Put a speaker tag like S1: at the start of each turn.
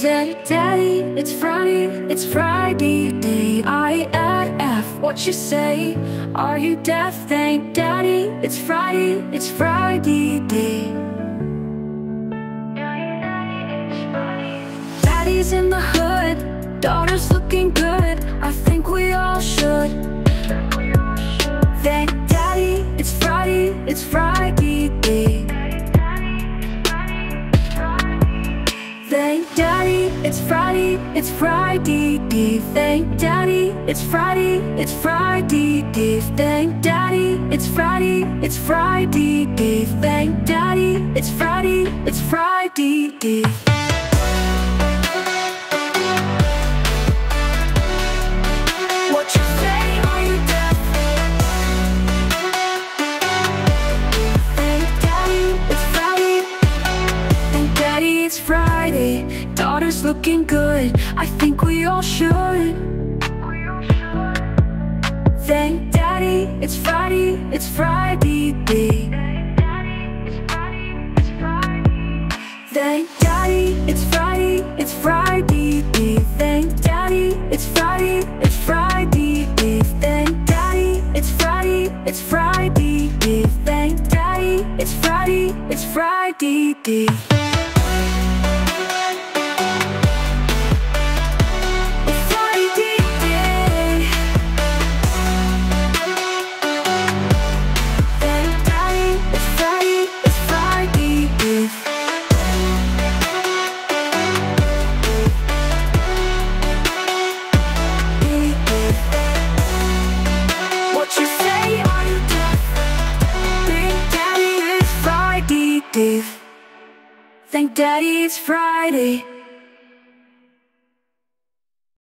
S1: Then Daddy, it's Friday, it's Friday day I-F, what you say? Are you deaf? Thank Daddy, it's Friday, it's Friday day Daddy's in the hood, daughter's looking good I think we all should Thank Daddy, it's Friday, it's Friday Daddy, it's Friday, it's Friday day Thank Daddy, it's Friday, it's Friday day Thank Daddy, it's Friday, it's Friday day Thank Daddy, it's Friday, it's Friday day Daddy, it's Friday Daughter's looking good I think we all should Thank Daddy, it's Friday It's Friday day Thank Daddy, it's Friday It's Friday day Thank Daddy, it's Friday It's Friday day Thank Daddy, it's Friday It's Friday day Thank Daddy, it's Friday It's Friday day Dave. Thank Daddy, it's Friday.